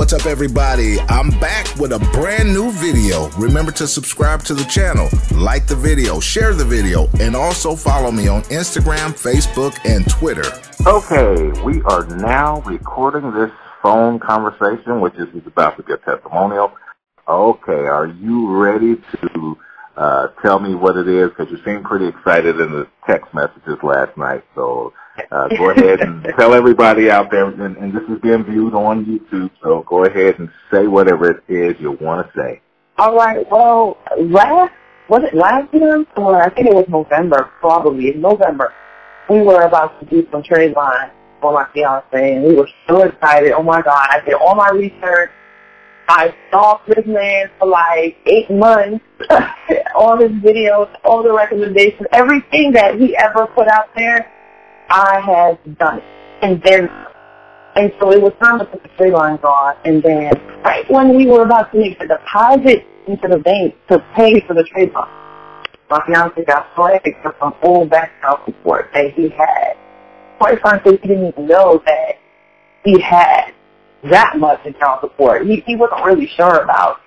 what's up, everybody? I'm back with a brand new video. Remember to subscribe to the channel, like the video, share the video, and also follow me on Instagram, Facebook, and Twitter. Okay, we are now recording this phone conversation, which is about to a testimonial. Okay, are you ready to uh, tell me what it is? Because you seemed pretty excited in the text messages last night. So uh, go ahead and tell everybody out there, and, and this is being viewed on YouTube, so go ahead and say whatever it is you want to say. All right. Well, last was it last year or I think it was November, probably November. We were about to do some trade line for my fiance, and we were so excited. Oh my God! I did all my research. I stalked this man for like eight months. all his videos, all the recommendations, everything that he ever put out there I had done it. And then, and so it was time to put the trade lines on. And then right when we were about to make the deposit into the bank to pay for the trade line, my fiance got flagged for some old background report that he had. Quite frankly, he didn't even know that he had that much child support. He, he wasn't really sure about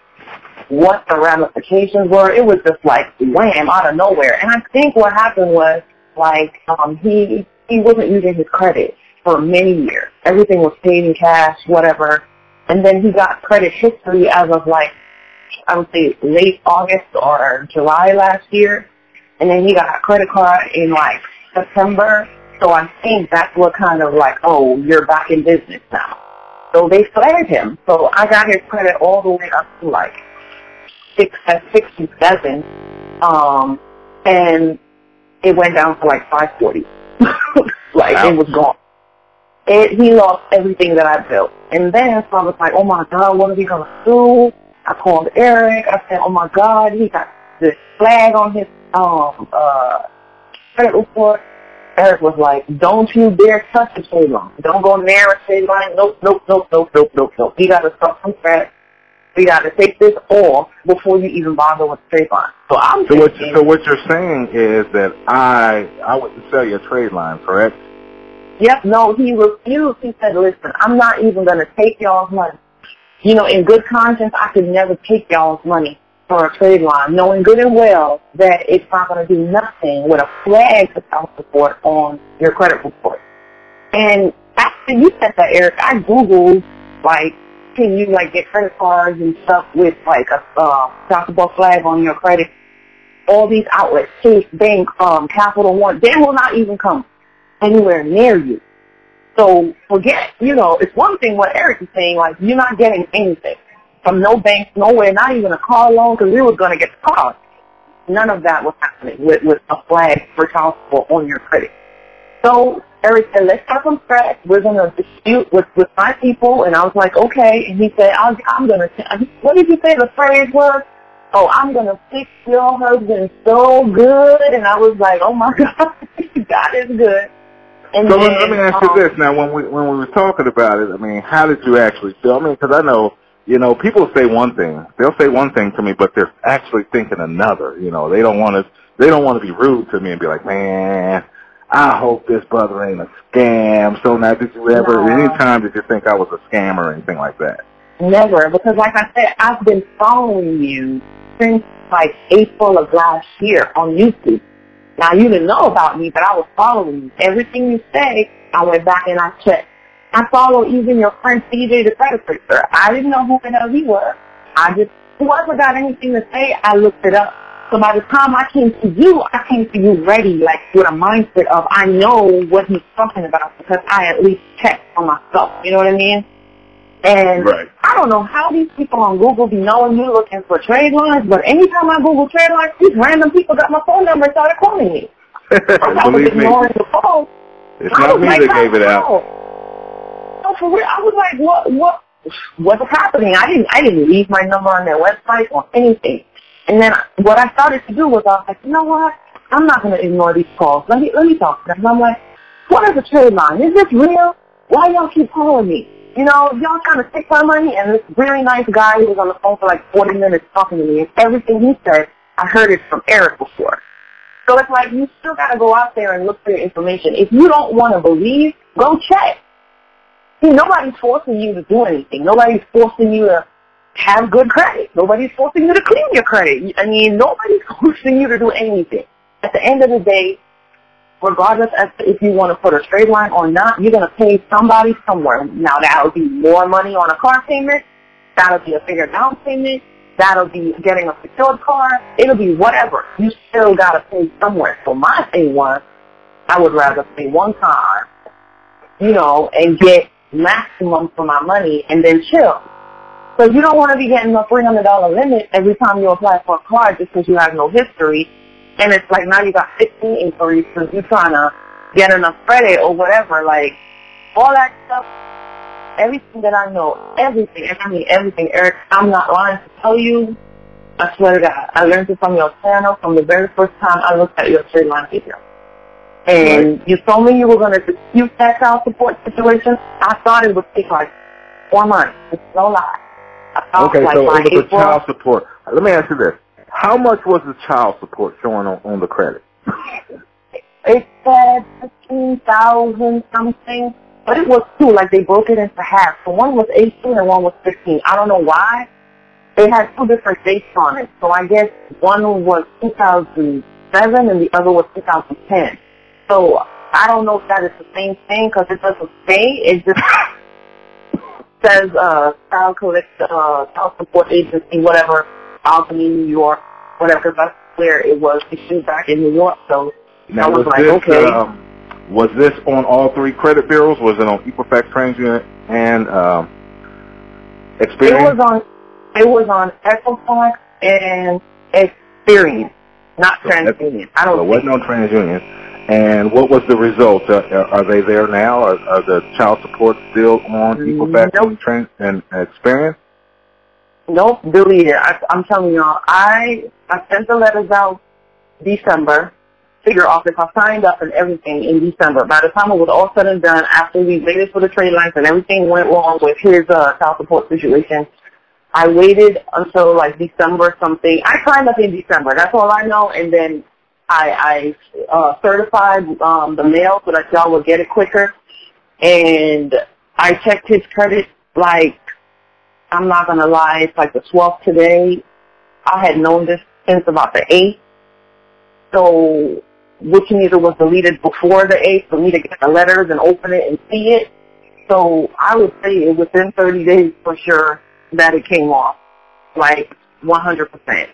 what the ramifications were. It was just like wham out of nowhere. And I think what happened was like um he he wasn't using his credit for many years. Everything was paid in cash, whatever. And then he got credit history as of like, I would say late August or July last year. And then he got a credit card in like September. So I think that's what kind of like, oh, you're back in business now. So they flagged him. So I got his credit all the way up to like six, uh, sixty-seven. Um, and it went down to like 540. like wow. it was gone. It, he lost everything that I built. And then so I was like, oh my God, what are we going to do? I called Eric. I said, oh my God, he got this flag on his um uh credit report. Eric was like, don't you dare touch the trade line. Don't go near a trade line. Nope, nope, nope, nope, nope, nope, nope. You got to start from scratch. We got to take this off before you even bother with the trade line. So I'm so what, so what you're saying is that I I wouldn't sell your trade line, correct? Yep. No, he refused. He said, "Listen, I'm not even going to take y'all's money. You know, in good conscience, I could never take y'all's money for a trade line, knowing good and well that it's not going to do nothing with a flag to support on your credit report." And after you said that, Eric, I googled like can you like get credit cards and stuff with like a uh, possible flag on your credit? All these outlets, Chase Bank, um, Capital One, they will not even come anywhere near you. So forget, you know, it's one thing what Eric is saying, like you're not getting anything from no bank, nowhere, not even a car loan, because we were going to get the car. None of that was happening with, with a flag for child support on your credit. So Eric said, let's start from scratch. We're going to dispute with, with my people. And I was like, okay. And he said, I'll, I'm going to, what did you say the phrase was? Oh, I'm going to fix your husband so good. And I was like, oh my God, God is good. And so then, let me ask um, you this. Now, when we, when we were talking about it, I mean, how did you actually feel? I mean, because I know, you know, people say one thing. They'll say one thing to me, but they're actually thinking another. You know, they don't want to, they don't want to be rude to me and be like, man, I hope this brother ain't a scam. So now, did you ever, no. any time did you think I was a scam or anything like that? Never, because like I said, I've been following you since like April of last year on YouTube. Now you didn't know about me, but I was following you. Everything you say, I went back and I checked. I follow even your friend CJ the Credit Fixer. I didn't know who the hell he was. I just whoever got anything to say, I looked it up. So by the time I came to you, I came to you ready, like with a mindset of I know what he's talking about because I at least checked for myself. You know what I mean? And right. I don't know how these people on Google be knowing me looking for trade lines, but anytime I Google trade lines, these random people got my phone number and started calling me. I was ignoring the phone. It's not me like, that gave it out. No, for real. I was like, what, what, what's happening? I didn't, I didn't leave my number on their website or anything. And then what I started to do was I was like, you know what? I'm not going to ignore these calls. Let me let me talk to them. And I'm like, what is a trade line? Is this real? Why y'all keep calling me? You know, y'all trying to take my money? And this really nice guy who was on the phone for like 40 minutes talking to me, and everything he said, I heard it from Eric before. So it's like you still got to go out there and look for your information. If you don't want to believe, go check. See, nobody's forcing you to do anything. Nobody's forcing you to have good credit. Nobody's forcing you to clean your credit. I mean, nobody's forcing you to do anything. At the end of the day, regardless of if you want to put a trade line or not, you're going to pay somebody somewhere. Now, that'll be more money on a car payment. That'll be a bigger down payment. That'll be getting a secured car. It'll be whatever. You still got to pay somewhere. So my thing was, I would rather pay one time, you know, and get maximum for my money and then chill. So you don't want to be getting a $300 limit every time you apply for a card just because you have no history. And it's like now you got 15 inquiries because you're trying to get enough credit or whatever. Like, all that stuff, everything that I know, everything, and I mean everything, Eric, I'm not lying to tell you. I swear to God, I learned it from your channel from the very first time I looked at your trade line video. And right. you told me you were going to dispute that child support situation. I thought it would take like four months. It's no lie. Okay, like so it was the child support. Let me ask you this. How much was the child support showing on, on the credit? it said fifteen thousand something, but it was two. Like they broke it into half. So one was eighteen and one was fifteen. I don't know why. They had two different dates on it. So I guess one was 2007 and the other was 2010. So I don't know if that is the same thing because it doesn't say. It just says uh, child collect uh, child support agency, whatever, Albany, New York, whatever. Because that's where it was issued back in New York. So now, I was, was like, this, okay. Um, was this on all three credit bureaus? Was it on Equifax, TransUnion, and um, Experian? It was on. It was on Equifax and Experian, not so TransUnion. I don't. So it wasn't on TransUnion. And what was the result? Uh, uh, are they there now? Are, are the child support still on Equifax nope. and, and Experian? Nope, deleted. I, I'm telling y'all, I I sent the letters out December to your office. I signed up and everything in December. By the time it was all said and done, after we waited for the trade lines and everything went wrong with his uh, child support situation, I waited until like December something. I signed up in December. That's all I know. And then I, I uh, certified um, the mail so that y'all would get it quicker. And I checked his credit like, I'm not going to lie, it's like the 12th today. I had known this since about the 8th. So, which meter was deleted before the 8th for me to get the letters and open it and see it. So I would say it within 30 days for sure that it came off, like 100%.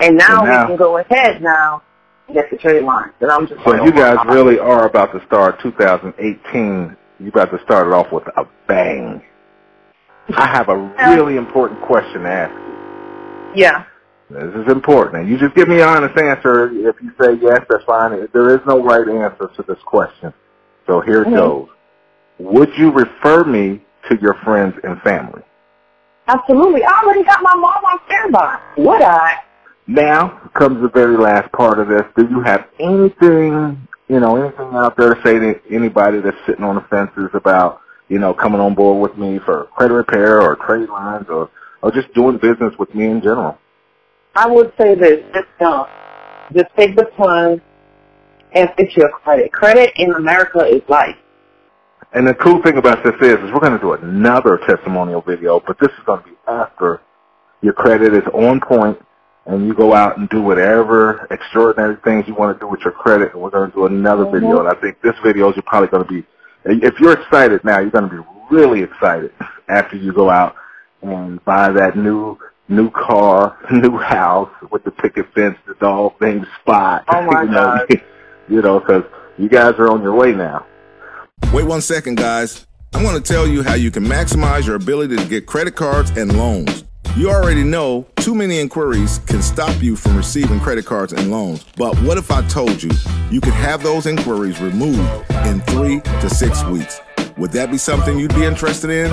And now, so now we can go ahead now get the trade line. And I'm just so you guys really are about to start 2018. You about to start it off with a bang. I have a really important question to ask you. Yeah. This is important. And you just give me an honest answer. If you say yes, that's fine. There is no right answer to this question. So here it mm-hmm. goes. Would you refer me to your friends and family? Absolutely. I already got my mom on standby. Would I? Now comes the very last part of this. Do you have anything, you know, anything out there to say to anybody that's sitting on the fences about, you know, coming on board with me for credit repair or trade lines or, or just doing business with me in general? I would say this, just uh, don't. Just take the plunge and fix your credit. Credit in America is life. And the cool thing about this is, is we're going to do another testimonial video, but this is going to be after your credit is on point and you go out and do whatever extraordinary things you want to do with your credit, and we're going to do another mm-hmm. video. And I think this video is probably going to be, if you're excited now, you're going to be really excited after you go out and buy that new new car, new house with the picket fence, the dog named Spot. Oh my you know, God. you know, because you guys are on your way now. Wait one second, guys. I want to tell you how you can maximize your ability to get credit cards and loans. You already know too many inquiries can stop you from receiving credit cards and loans. But what if I told you you could have those inquiries removed in three to six weeks? Would that be something you'd be interested in?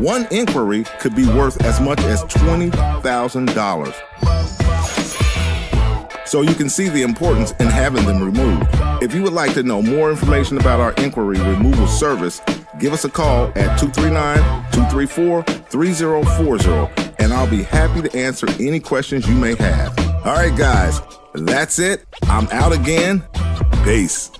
One inquiry could be worth as much as $20,000. So you can see the importance in having them removed. If you would like to know more information about our inquiry removal service, give us a call at 239 234 3040 and I'll be happy to answer any questions you may have. All right, guys, that's it. I'm out again. Peace.